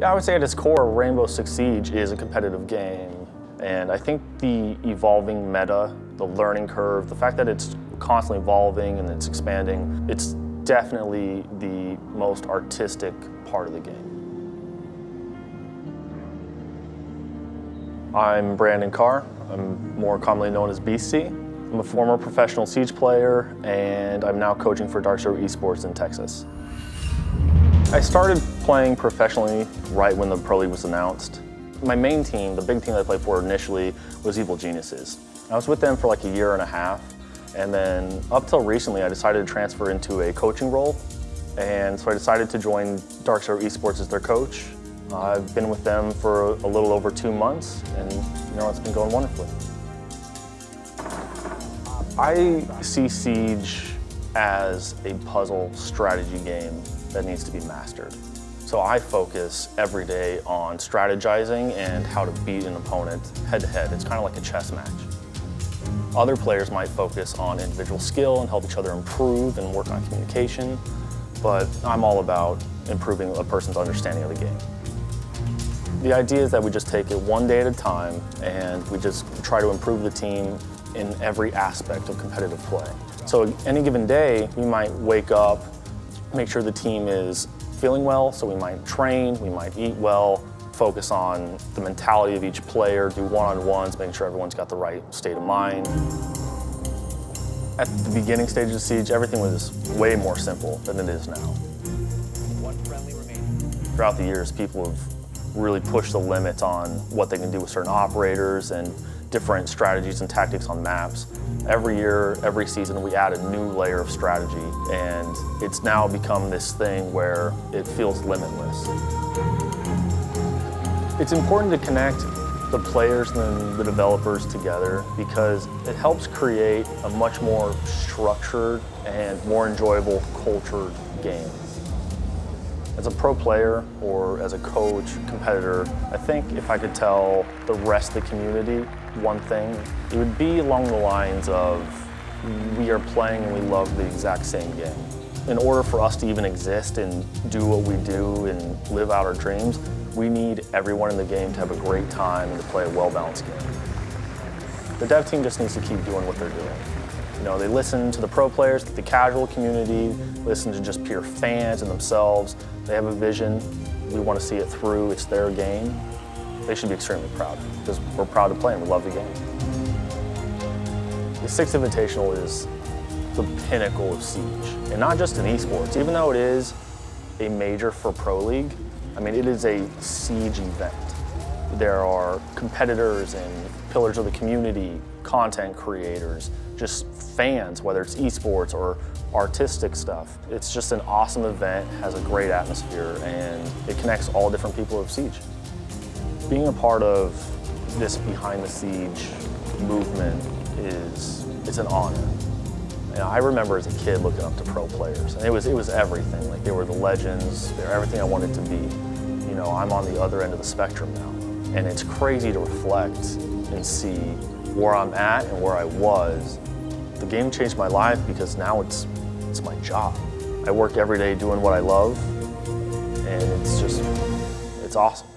Yeah, I would say at its core, Rainbow Six Siege is a competitive game. And I think the evolving meta, the learning curve, the fact that it's constantly evolving and it's expanding, it's definitely the most artistic part of the game. I'm Brandon Carr. I'm more commonly known as BC. I'm a former professional Siege player and I'm now coaching for Dark Esports in Texas. I started playing professionally right when the Pro League was announced. My main team, the big team that I played for initially, was Evil Geniuses. I was with them for like a year and a half, and then up till recently I decided to transfer into a coaching role, and so I decided to join Dark Esports as their coach. I've been with them for a little over two months, and you know, it's been going wonderfully. I see Siege as a puzzle strategy game that needs to be mastered. So I focus every day on strategizing and how to beat an opponent head to head. It's kind of like a chess match. Other players might focus on individual skill and help each other improve and work on communication, but I'm all about improving a person's understanding of the game. The idea is that we just take it one day at a time and we just try to improve the team in every aspect of competitive play. So any given day, we might wake up make sure the team is feeling well, so we might train, we might eat well, focus on the mentality of each player, do one-on-ones, making sure everyone's got the right state of mind. At the beginning stages of Siege, everything was way more simple than it is now. One friendly remaining. Throughout the years, people have really pushed the limits on what they can do with certain operators and different strategies and tactics on maps. Every year, every season, we add a new layer of strategy, and it's now become this thing where it feels limitless. It's important to connect the players and the developers together because it helps create a much more structured and more enjoyable cultured game. As a pro player or as a coach, competitor, I think if I could tell the rest of the community one thing, it would be along the lines of we are playing and we love the exact same game. In order for us to even exist and do what we do and live out our dreams, we need everyone in the game to have a great time and to play a well-balanced game. The dev team just needs to keep doing what they're doing. You know, they listen to the pro players, the casual community, listen to just pure fans and themselves. They have a vision. We want to see it through. It's their game. They should be extremely proud because we're proud to play and we love the game. The Six Invitational is the pinnacle of Siege, and not just in esports. Even though it is a major for Pro League, I mean, it is a Siege event. There are competitors and pillars of the community, content creators, just fans, whether it's esports or artistic stuff. It's just an awesome event, has a great atmosphere, and it connects all different people of Siege. Being a part of this behind the siege movement is it's an honor. Know, I remember as a kid looking up to pro players, and it was it was everything. Like they were the legends, they were everything I wanted to be. You know, I'm on the other end of the spectrum now, and it's crazy to reflect and see where I'm at and where I was. The game changed my life because now it's it's my job. I work every day doing what I love, and it's just it's awesome.